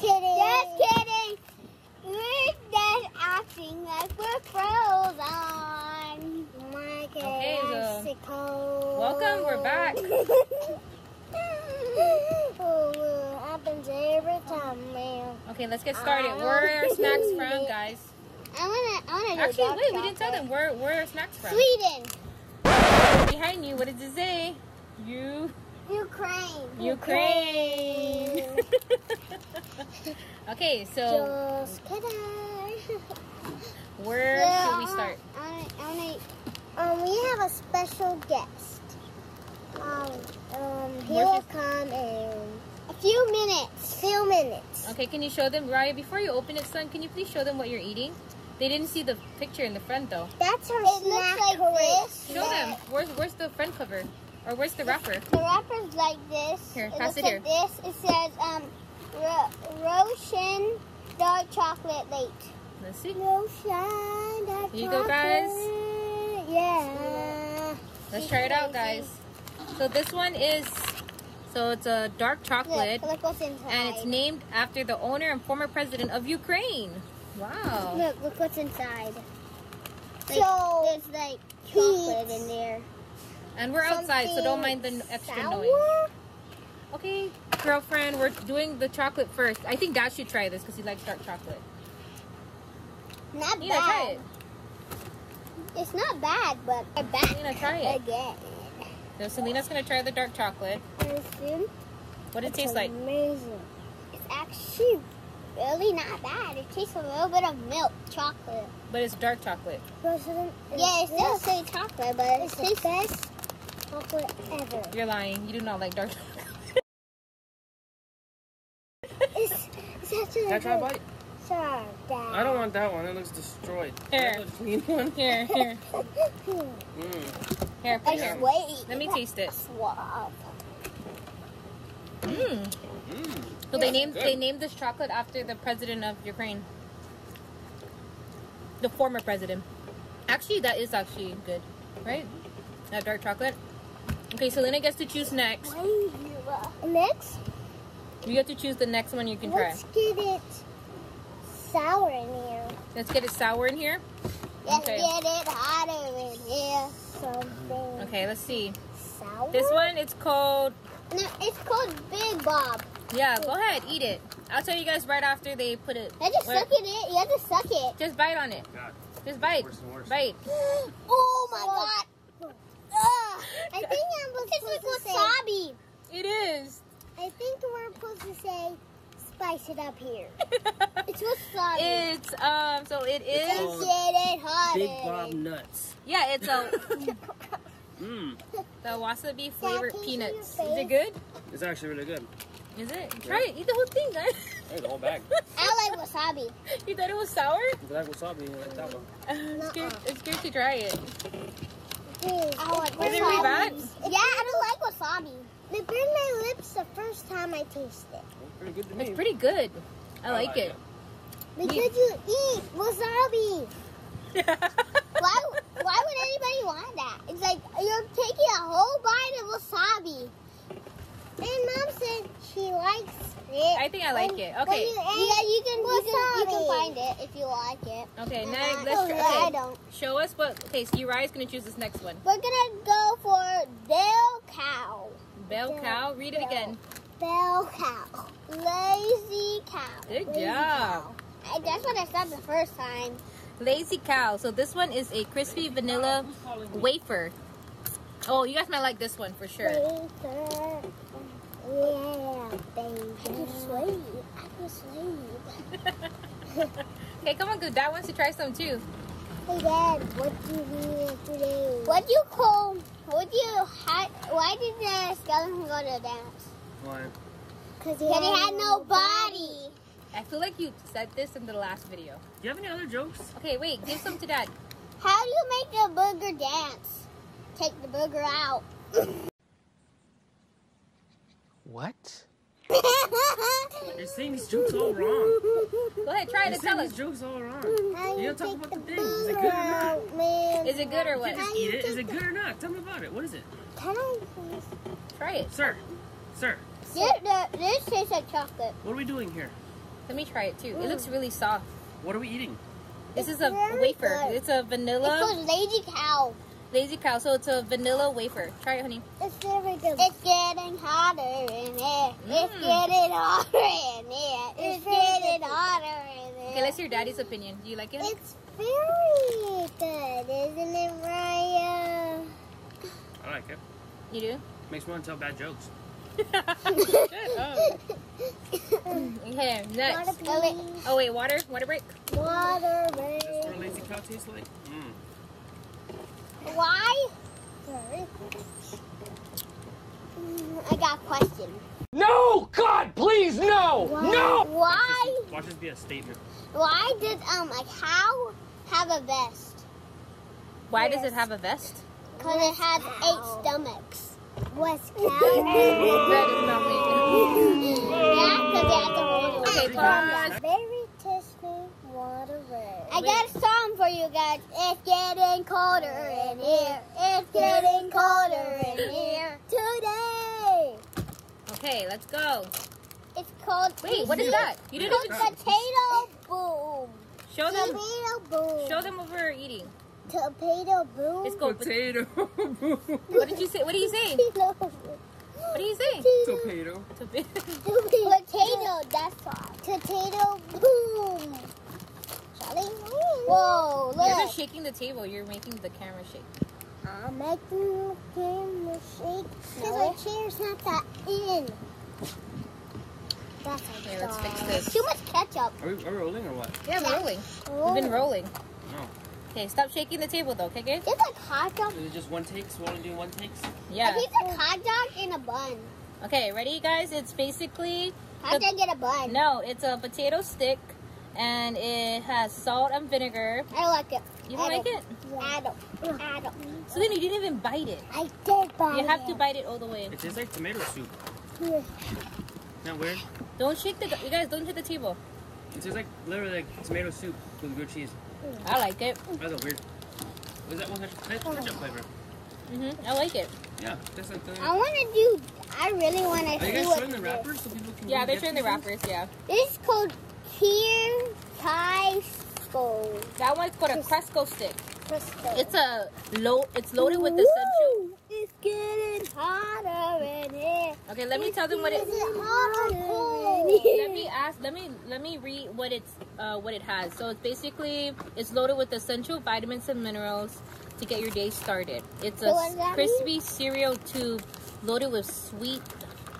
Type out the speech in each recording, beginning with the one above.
kidding. Just kidding. We're just acting like we're frozen. My Okay, so-. Welcome, we're back. oh, happens every time, man. Okay, let's get started. Where are our snacks from, guys? I wanna, I wanna Actually, wait, we didn't tell chocolate. them. Where, where are our snacks from? Sweden, Behind you, what does it say? You, Ukraine, Ukraine. okay, so where Yeah, should we start? I wanna, I Um, we have a special guest. Um, um, he will come in a few minutes. few minutes. Okay, can you show them, Raya, before you open it, son, can you please show them what you're eating? They didn't see the picture in the front, though. That's our It snack looks like. Show them. Where's, where's the front cover? Or where's the wrapper? The wrapper's like this. Here, it pass looks it like this. It says um, Ro- Roshen dark chocolate late. Let's see. No shine. that Here you go, guys. chocolate. Yeah. Let's try it out, guys. So this one is, so it's a dark chocolate. Look, look what's inside. And it's named after the owner and former president of Ukraine. Wow. Look, look what's inside. Like, So, there's like chocolate in there. And we're outside, so don't mind the n- extra noise. Okay, girlfriend, we're doing the chocolate first. I think Dad should try this because he likes dark chocolate. Not Nina, try bad. it. It's not bad, but we're back Nina, try it. again. So Selena's gonna try the dark chocolate. What does it it's taste like? Amazing. It's actually really not bad. It tastes a little bit of milk chocolate. But it's dark chocolate. President. Yeah, it still this say chocolate, but it is the tastes best chocolate ever. You're lying. You do not like dark chocolate. It's, it's actually Can I try a bite? Sorry, Dad. I don't want that one. It looks destroyed. Here. Can I clean one. Here, here, Mm. here. Put here. sweet. Let me taste it. Suave. Mmm. Mm. So they named Good. they named this chocolate after the president of Ukraine. The former president. Actually, that is actually good, right? That dark chocolate. Okay, Selena gets to choose next. Next, You get to choose the next one you can try. let's get it sour in here. Let's get it sour in here. Let's Okay. get it hotter in here. Something Okay, let's see. sour. This one, it's called. No, it's called Big Bob. Yeah, go ahead, eat it. I'll tell you guys right after they put it. I just where- suck it in. You have to suck it. Just bite on it. God. Just bite. Worse worse. Bite. Oh my oh. god. Ugh. I think I'm It's supposed like to say. It is. I think we're supposed to say spice it up here. It's wasabi. it's um. So it Let's is. called get it hotter. Big Bob nuts. Yeah, it's a Mmm. the wasabi flavored can peanuts. Is it good? It's actually really good. Is it? Try it. Eat the whole thing, guys. Hey, the whole bag. I like wasabi. you thought it was sour? If you like wasabi, you like that one. I'm scared. I'm scared to try it. Dude, I like Is it really bad? Yeah, I don't like wasabi. It burned my lips the first time I tasted it. It's pretty good to me. It's pretty good. I like it. Because you eat wasabi. Why? Why would anybody want that? It's like you're taking a whole bite of wasabi. And mom said she likes it. I think I like When- it. Okay. you Yeah, you can. You can, you can find it if you like it. Okay, next, let's I try. Okay, don't. show us what. Okay, so Uriah's gonna choose this next one. We're gonna go for bell Cow. Bell Bell cow. Read it again. bell cow. Lazy cow. Good Lazy job. I, that's what I said the first time. Lazy cow. So this one is a crispy vanilla wafer. Oh, you guys might like this one for sure. Wafer. Yeah, baby. I can sleep. I can sleep. Okay, come on, good. Dad wants to try some too. Hey, Dad, what do you need today? What do you call? What do you? How, why did the skeleton go to dance? Why? Because Because he had no body. I feel like you said this in the last video. Do you have any other jokes? Okay, wait. Give some to Dad. How do you make the booger dance? Take the booger out. What? You're saying these jokes all wrong. Go ahead, try it You're and tell saying these us. jokes all wrong. You you gotta talk about the the thing. Is it good or not? Is it good or what? can't just eat it. Is it good or not? Tell me about it. What is it? Can I please? Try it. Sir, sir, This, this tastes like chocolate. what are we doing here? Let me try it too. It looks mm. really soft. What are we eating? This It's is a wafer. good. It's a vanilla. It's vanilla called Lazy Cow. Lazy cow. So it's a vanilla wafer. Try it, honey. It's very good. It's getting hotter in here. It's Mm. getting hotter in here. It's It's getting good. hotter in here. Okay, let's hear Daddy's opinion. Do you like it? It's very good, isn't it, Raya? I like it. You do? Makes me want to tell bad jokes. Shut. Okay, next. Water, Oh, wait. please. Oh wait, water, water break. Water, break. this what a lazy cow tastes like? Mm. Why? Mm, I got a question. No! God, please, no! No! Why? Watch this be a statement. Why did um a cow have a vest? Why does it have a vest? Because it has eight stomachs. West That is not me. Yeah, because it has a roll. Okay, pause. Very tasty water red. I got a song for you guys. It's getting colder in here. It's getting colder in here today. Okay, let's go. It's called. Wait, what is that? You It's didn't called even potato boom. show them. Tomato boom. Show them what we're eating. Potato boom. It's called. Potato. boom. What did you say? What do you say? What do you say? Potato. Potato. Potato. That's all. Potato boom. Charlie? Whoa! You're just shaking the table. You're making the camera shake. I'm making the camera shake because No. our chair's not that in. That's Okay, let's fix this. Too much ketchup. Are we, are we rolling or what? Yeah, we're rolling. Oh. We've been rolling. No. Okay, stop shaking the table though. Okay, guys? It's like hot dog. Is it just one take? So we're only doing one takes? Yeah. It's like hot dog in a bun. Okay, ready, guys? It's basically Hot The- dog in a bun. no. It's a potato stick, and it has salt and vinegar. I like it. You don't I like it? I don't. I don't. So then you didn't even bite it. I did buy You have to bite it all the way. It tastes like tomato soup. Here. Isn't that weird? Don't shake the. You guys don't hit the table. It tastes like literally like tomato soup with good cheese. I like it. That's a weird. Was that one ketchup ketchup flavor? hmm I like it. Yeah, that's like the. I want to do. I really want to Are you see guys showing the wrappers so people can Yeah, they're showing the wrappers. Yeah, This is called Kier Thai Skull. that one's called a Cresco stick. Crystal. It's a low. It's loaded with essential. It's getting hotter in here. Okay, let me tell them what it. Is it hot or cold? Let me ask. Let me let me read what it's uh, what it has. So it's basically it's loaded with essential vitamins and minerals to get your day started. It's a So what does crispy cereal tube loaded with sweet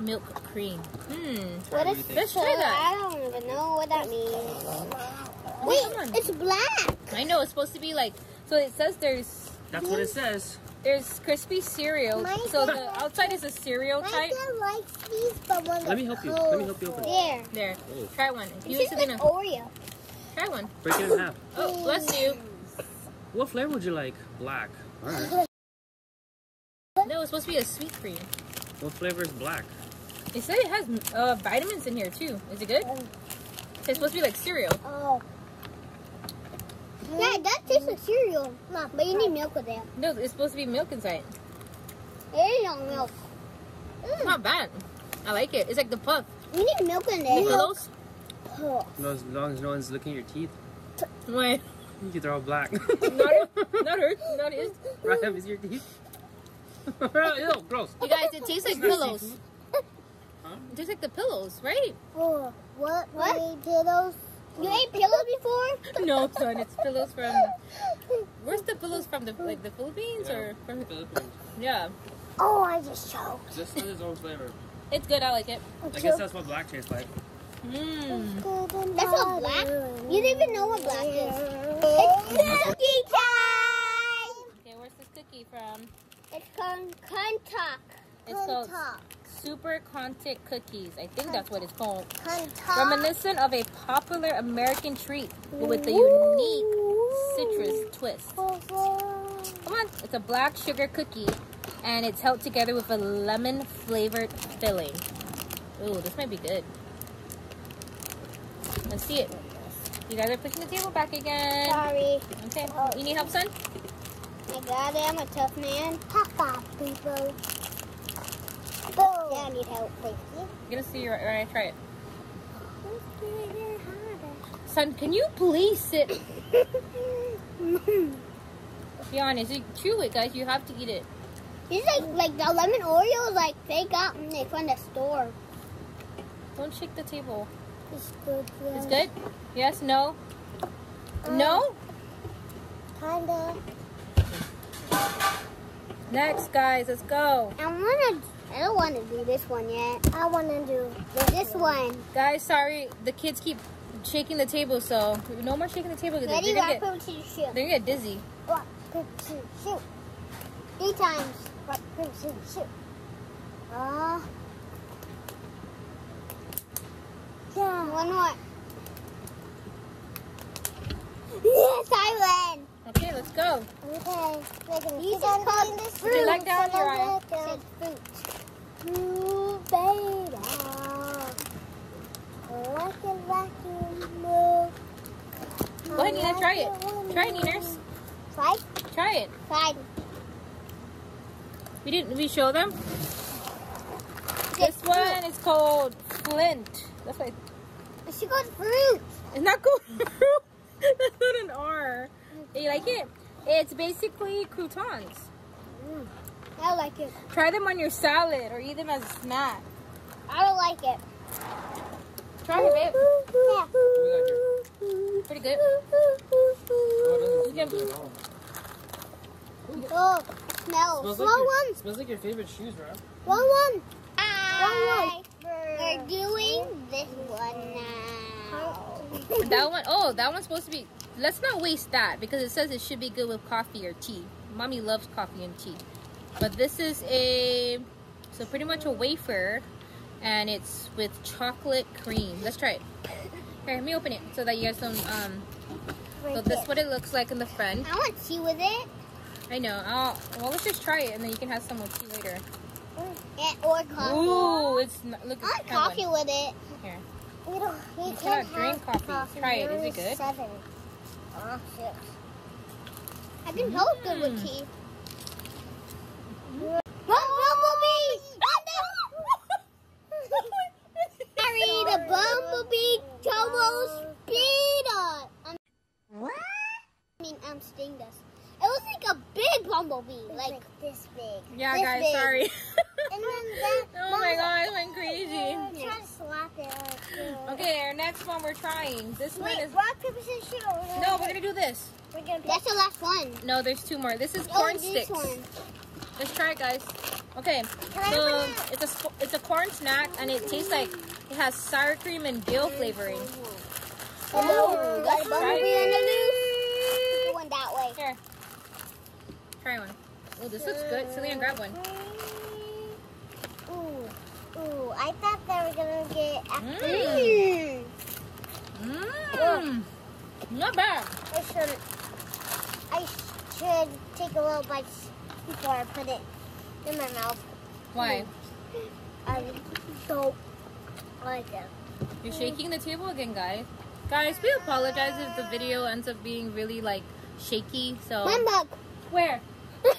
milk cream. Hmm. What What do is you think? Let's try that. I don't even know what that means. Okay, Wait, come on. it's black. I know it's supposed to be like. So it says there's That's what it says. there's crispy cereal. Mine So says- the outside is a cereal type. My type. dad likes these, but when Let me help you. Let me help you open it. There. There. Try one. It You tastes like gonna Oreo. try one. Break it in half. Oh, bless you. What flavor would you like? Black. Alright. No, it's supposed to be a sweet cream. What flavor is black? It said it has uh, vitamins in here too. Is it good? It's supposed to be like cereal. Oh. Yeah, that tastes like cereal. But you need milk with it. No, it's supposed to be milk inside. It is on milk. It's not bad. I like it. It's like the puff. You need milk in The there. pillows. Oh. No, as long as no one's looking at your teeth, Wait, you can throw out black. not it. Not her. Not it. right is your teeth. Ew, gross. You guys, it tastes like It's not pillows. Seafood. Huh? It tastes like the pillows, right? Oh. What? What? What? Pillows? You ate pillows before? No, son. It's pillows from. Where's the pillows from? The like the Philippines or from? The Philippines. Yeah, Oh, I just choked. This has its own flavor. it's good. I like it. I guess that's what black tastes like. Mmm. That's not black. You didn't even know what black is. It's cookie time! Okay, where's this cookie from? It's called Kuntuk. It's called Contact. Super Kontik Cookies. I think that's what it's called. Reminiscent of a popular American treat with a unique citrus twist. Come on, it's a black sugar cookie, and it's held together with a lemon flavored filling. Ooh, this might be good. Let's see it. You guys are pushing the table back again. Sorry. Okay, oh. you need help, son? I got it. I'm a tough man. Papa, people. Yeah, I need help. Wait. you. I'm gonna see you right when I try it. It's. Son, can you please sit? Be honest. You chew it, guys. You have to eat it. These like like the lemon Oreos like they got like from the store. Don't shake the table. It's good. It's good? Yes? No? Uh, no? Kinda. Next, guys. Let's go. I wanna. I don't want to do this one yet. I want to do This one. Guys, sorry. The kids keep shaking the table, so no more shaking the table. Ready, They're gonna, rock, get, shoot. they're gonna get dizzy. rock, paper, shoot. Three times. Rock, paper, scissors, shoot. Ah. yeah. One more. Yes, I win. Okay, let's go. Okay. These are called this. Put your leg down, Put your your eye. Said fruit. Move, baby. Like it, move. Go ahead, Nina. Try it. Try it, Niners. Try. Try it. Try. We didn't. We show them. This one is called Flint. That's why She got fruit. it's not called fruit. That's not an R. You like it? It's basically croutons. I like it. Try them on your salad or eat them as a snack. I don't like it. Try it, babe. Yeah. Pretty good. Oh, it doesn't good at all. Oh, smell. Smells Small like your, one. Smells like your favorite shoes, bro. One one. I, we're doing this one now. that one oh that one's supposed to be let's not waste that because it says it should be good with coffee or tea mommy loves coffee and tea but this is a so pretty much a wafer and it's with chocolate cream let's try it here let me open it so that you guys don't um so this is what it looks like in the front I want tea with it i know I'll, well let's just try it and then you can have some with tea later and, or coffee. Ooh, it's not, look I want have one. coffee with it. here We don't. We You can't drink have coffee. Try it. Is it good? Seven. Oh, six. I think that was good with Mm. tea. Bumblebee! Harry the bumblebee Tomo speed on. Um, I mean, um, stinged us. It was like a big bumblebee, It's like like this big. Yeah This guys big. sorry And then that. oh my god it went crazy Try to slap it. Like, Okay, our next one we're trying. This one Wait, is rock paper scissors shoot. no. We're gonna do this. We're gonna. that's the last one. No, there's two more. This is Oh, corn this sticks. one. Let's try it, guys. Okay, Can I so it's a it's a corn snack and it tastes like it has sour cream and dill flavoring. Oh, got a try bumblebee it. on the loose. Go one that way. Here, try one. Oh, this looks good. Celine, grab one. Ooh, ooh! I thought they were gonna get. Mmm, Mm. mmm, not bad. I should. I should take a little bite before I put it in my mouth. Why? I don't like it. You're shaking the table again, guys. Guys, we apologize if the video ends up being really like shaky. So One bug. where? There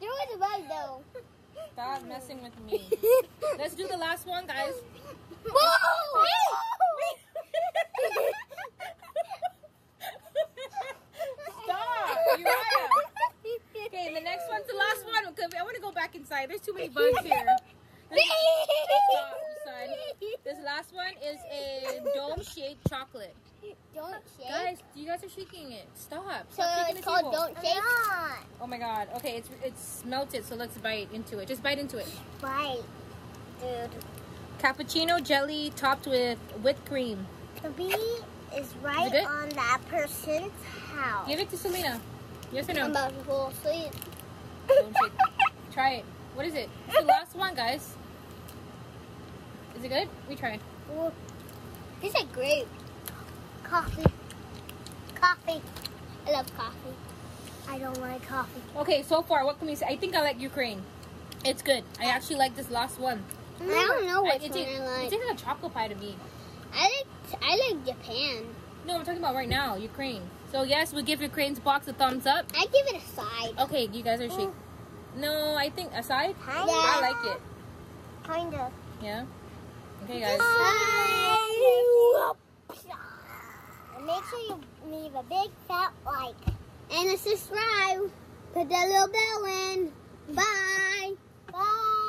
was a bug though. Stop messing with me. Let's do the last one, guys. Whoa! Stop, Uriah. Okay, the next one's the last one. I want to go back inside. There's too many bugs here. Stop, son. This last one is a dome-shaped chocolate. Shake. Guys, you guys are shaking it. Stop. so Stop it's called don't shake. Oh my god. Okay, it's it's melted, so let's bite into it. Just bite into it. bite, dude. Cappuccino jelly topped with whipped cream. The bee is right good? on that person's house. Give it to Selena. Yes or I'm no? about to fall asleep. Don't shake. Try it. What is it? It's the last one, guys. Is it good? We try. This is great. Coffee. Coffee. I love coffee. I don't like coffee. Okay, so far, what can we say? I think I like Ukraine. It's good. I actually like this last one. I don't mm. know I, which it, tastes- I it like. tastes like a chocolate pie to me. I like I like Japan. No, I'm talking about right now, Ukraine. So yes, we give Ukraine's box a thumbs up. I give it a side. Okay, you guys are shaking. Mm. No, I think aside. Kinda. I like it. Kinda. Yeah. Okay, guys. Bye. Make sure you leave a big fat like and a subscribe. Put that little bell in. Bye. Bye.